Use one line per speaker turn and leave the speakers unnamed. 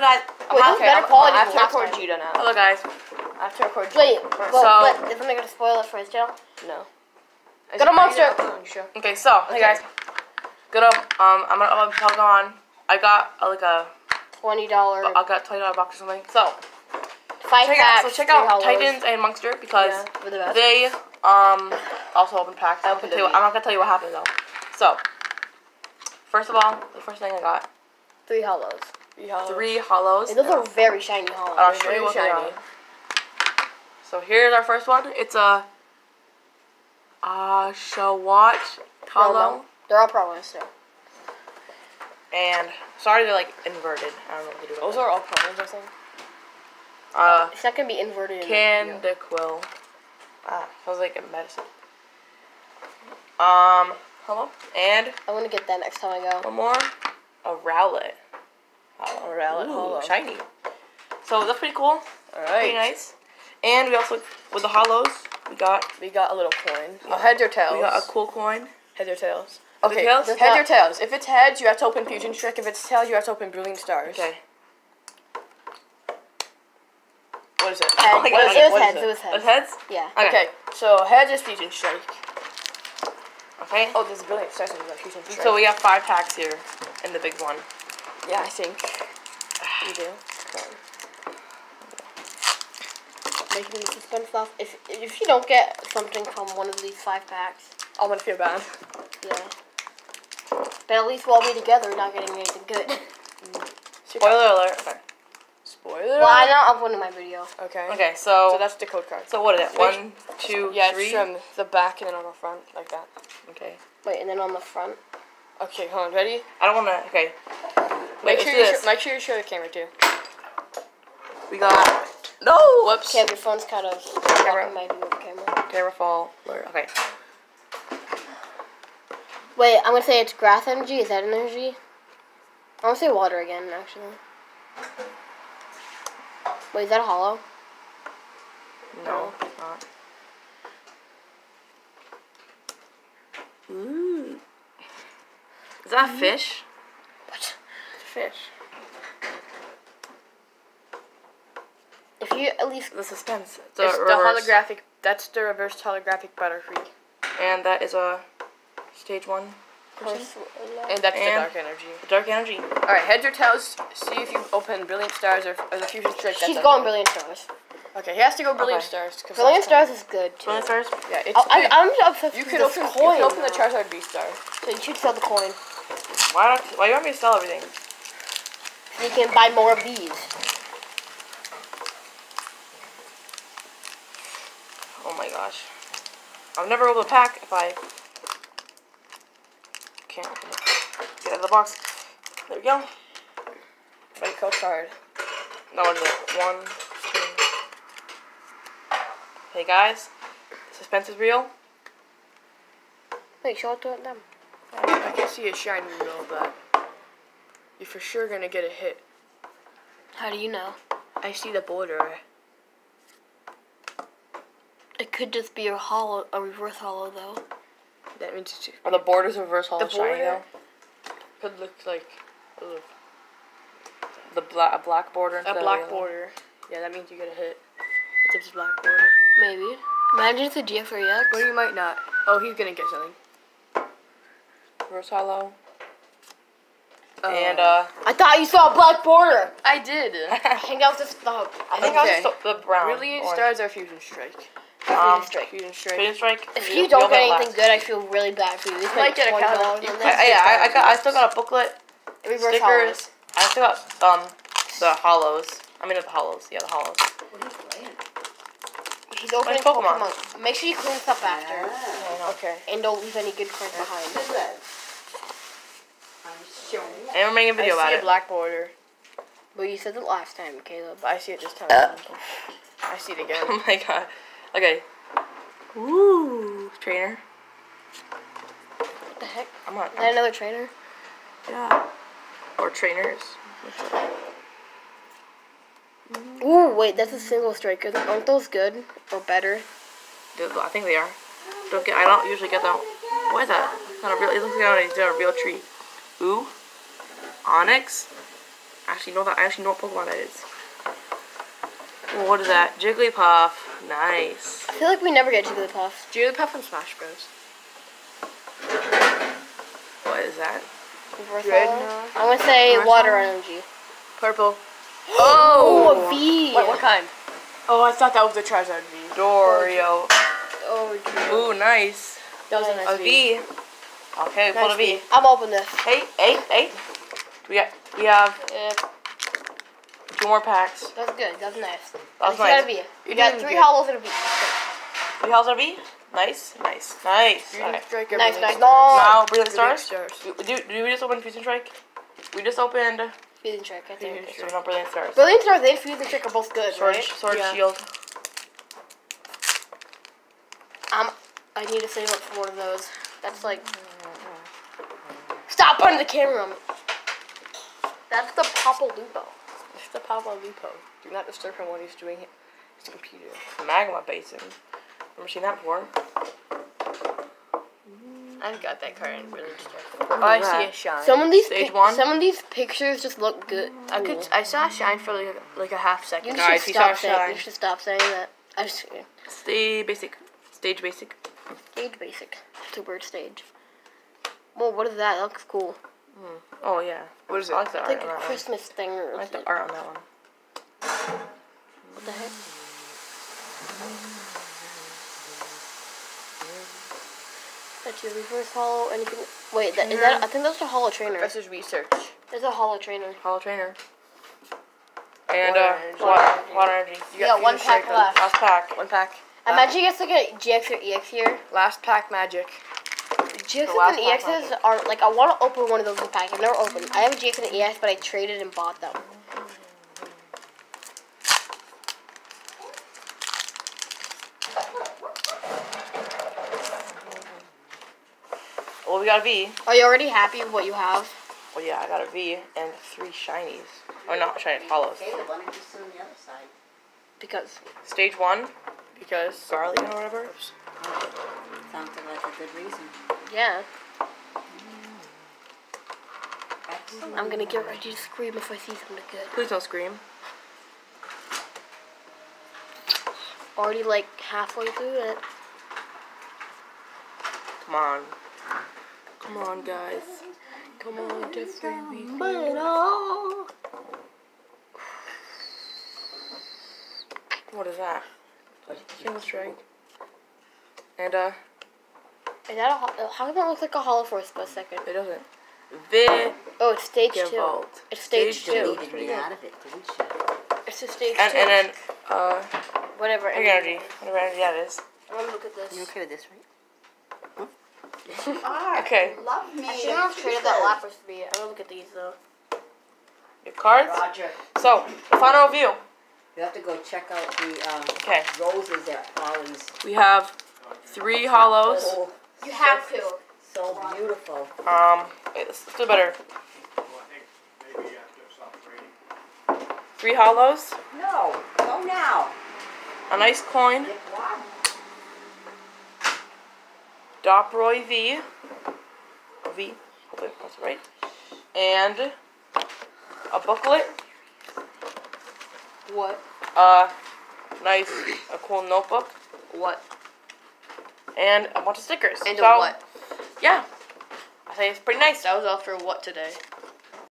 Look, guys. I'm
Wait,
not-
those better quality
I have
than
to
last
record
time.
Gita now.
Hello, guys.
I have to record Gita.
Wait, but,
So-
but isn't it gonna spoil it for his channel?
No.
Go to Monster.
Okay, so hey
Okay.
guys. Good up. Um, I'm gonna um, Pokemon. I got uh, like a
Twenty dollar.
I got twenty dollar box or something. So
Five
check
packs.
out so check out. Titans and Monster because
Yeah.
The
they um also open packs. I'm,
Open
gonna tell you, I'm not gonna tell you what happened though. So first of all, the first thing I got
Three hollows.
Three hollows.
And those are very shiny hollows.
I'll show you
very
what they
shiny.
are. So here's our first one. It's a Oshawott hollow.
They're all promos too.
And sorry they're like inverted. I don't know what to do. with
Those
them.
are all promos, I think.
uh
It's not gonna be inverted. in the video.
Cyndaquil. Ah, sounds like a medicine. Um, hello. And
I want to get that next time I go.
one more. A Rowlet.
A Rowlet
Ooh,
hollow.
Shiny. So that's pretty cool.
Alright.
Pretty nice. And we also, with the hollows, we got
We got a little coin. Oh, heads or tails?
we got a cool coin.
Heads or tails? Okay,
tails?
heads or tails. If it's heads, you have to open Fusion Strike. If it's tails, you have to open Brilliant Stars.
Okay.
What is it?
Oh heads.
Oh
it was,
God.
it was
What is
heads.
it?
It was heads.
heads?
Yeah.
Okay.
Okay, so heads is Fusion Strike.
Okay.
Oh, there's Brilliant Stars in the Fusion Strike.
So we have five packs here in the big one.
Yeah, I think you do.
Making the suspense stuff. If if you don't get something from one of these five packs,
I'm gonna feel bad.
yeah. But at least we'll be together, not getting anything good. Mm.
Spoiler alert. Okay.
Spoiler.
well, I'm not uploading my video.
Okay.
Okay, so
So that's the code card.
so what is it?
Make-
One, two,
Yeah,
three.
it's from the back and then on the front, like that.
Okay.
Wait, and then on the front.
Okay, hold on. Ready?
I don't wanna. Okay. Wait,
Make sure you show, make sure you show the camera too.
We got no.
Whoops.
Okay, your phone's kind of blocking my view of the camera.
Camera fall. Okay.
Wait, I'm gonna say it's grass energy. Is that energy? I'm gonna say water again, actually. Wait, is that a hollow?
No, it's not. Ooh. Is that a mm-hmm. fish?
What?
Fish.
If you at least
The suspense. It's,
It's
a
the holographic. That's the reverse holographic Butterfree,
And that is a stage one person.
and that's the dark energy.
The dark energy.
All right, heads or tails. See if you open Brilliant Stars or, or the Fusion Strike.
she's
that's
going
okay.
brilliant stars.
Okay, he has to go Brilliant
Okay.
Stars. 'cause
Brilliant stars is good too.
Brilliant stars.
Yeah, it's.
Oh, I,
good.
I'm obsessed
you
with
could open.
coin.
you could open the
now.
Charizard V Star.
So you should sell the coin.
Why don't? Why do you want me to sell everything?
You can buy more of these.
Oh my gosh. I've never opened a pack if I can't open it. Get out of the box. There we go.
Right code card.
No, what is it? One, two. Hey guys, suspense is real.
Wait, show it to them.
I can see a shine in the middle of that. You're for sure gonna get a hit.
How do you know?
I see the border.
It could just be a hollow, a reverse hollow though.
That means it's,
Are the borders reverse hollow
The
shiny
border?
though?
could look like ugh,
The black, a black border.
a
instead of
black border. Yeah, that means you get a hit. It's a black border.
Maybe. Imagine it's a GX or EX.
But you might not. Oh, he's gonna get something.
Reverse hollow.
Uh,
and uh,
I thought you saw a black border.
I did.
I think that was just the.
I think I
Okay.
was the brown.
Brilliant
orange.
stars are fusion strike.
Um,
strike.
Fusion strike.
Fusion strike.
If
you'll-
you don't
you'll
get
last.
anything good, I feel really bad for you. You
might get a
$20
counter-
on
you
this.
might-
I, yeah, I, I got. I still got a booklet.
Reverse
stickers. I still got um the hollows. I mean the hollows. Yeah, the hollows.
He's opening
Pokemon.
Pokemon. Make sure you clean stuff after.
Okay.
And don't leave any good cards behind.
And we're making a video
I
about
see
it.
a black border,
But you said it last time, Caleb.
but I see it this time. Uh. I see it again.
oh my god. Okay. Ooh. Trainer.
What the heck?
I'm not.
That another trainer?
yeah. Or trainers.
Ooh, wait, that's a single striker. Aren't those good or better?
Dude, I think they are. Don't get. I don't usually get them. What is that? It's not a real. It looks like it's a real tree. Ooh. Onix. Actually, know that. I actually know what Pokemon that is. Well, what is that? Jigglypuff. Nice.
I feel like we never get Jigglypuff.
Jigglypuff and Smash Bros.
What is that?
Red,
I'm gonna say Water Energy.
Purple.
Oh, a V.
What, what kind? Oh, I thought that was the Charizard V.
Dorio.
Oh, geez.
Oh, Ooh, nice.
That was a nice
A V. Okay, pull
Nice
a V.
V. I'm open this.
Hey, hey, hey. We got. We have
Yeah,
two more packs.
that's good. That's nice.
That's
At least got
nice.
a V.
You
You got three
good.
hollows and a V.
Three how's our V? Nice, nice, nice.
Fusion
Okay.
Strike
Nice,
Brilliant
nice.
Stars?
No.
Now, Brilliant
Brilliant
Stars.
Stars.
Do, do we just open Fusion Strike? We just opened.
Fusion strike. I think.
Okay, so we know Brilliant Stars.
Brilliant Stars and Fusion strike are both good,
Sword,
right?
sword
Yeah.
Shield.
Um, I need to save up for one of those. That's like. Stop putting the camera on me. That's the Papa Lupo.
It's the Pablo Lupo. Do not disturb him when he's doing his computer.
Magma Basin. Never seen that before. Mm.
I've got that card in Brilliant Stars.
Look
Oh, I see a shine.
Some of these
Stage one?
some of these pictures just look good.
I could. I saw a shine for like a, like a half
You
second.
Guys,
should
he
stop
saw
saying.
shine.
You should stop saying that. I just
Stay basic. Stage basic.
stage basic. Two word stage. Well, what is that? That looks cool.
Oh yeah.
What is
I
it?
like the
It's
art
like
on
a
that one.
Christmas thing or
I like the art on that one.
What the heck? That's your reverse hollow. Anything? Wait, that, is that? I think that's a hollow trainer.
Professor's research.
There's a hollow trainer.
Hollow Trainer. And
Water
uh,
energy.
water, water energy.
You
Yeah,
got
one pack left.
Last pack.
One pack.
Imagine you get like a GX or EX here.
Last pack magic.
GXs and
pack
EXs are like I want to open one of those in a pack. I've never opened. I have a GX and an EX, but I traded and bought them.
Well, we got a V.
Are you already happy with what you have?
Well, yeah, I got a V and three shinies. Oh, not shinies, hollows.
Caleb, why don't you sit on the other side?
Because
Stage one,
Because.
Garlian or whatever.
Sounds like a good reason.
yeah,
Excellent.
I'm gonna get ready to scream if I see something good.
Please don't scream.
Already like halfway through it.
Come on. Come on, guys. Come on, Jeffrey. We What is that? Single strike. And uh,
Is that a ho- how does it look like a hollow for a split second?
it doesn't. Vi
Oh, it's stage two.
Vault.
It's stage,
Stage
two.
two.
Deleted me out of it, didn't you?
It's a stage
And
two.
and then uh,
whatever.
big energy. Whatever energy that is.
I'm gonna look at this.
You okay with this, right?
Okay.
Love me.
I shouldn't have traded that Lapras for me. I'm gonna look at these though.
Your cards.
Roger,
So final view.
you have to go check out the um,
Okay.
roses at Polly's.
We have three hollows.
Oh,
You have to.
so beautiful.
Um, wait, let's, let's do better. Three hollows.
No, go now.
A nice coin.
Get one.
Doproy V. V. Hopefully that's right. And a booklet.
What?
Uh, nice, a cool notebook.
What?
And a bunch of stickers.
And
so,
a what?
Yeah. I say it's pretty nice.
That was after what today?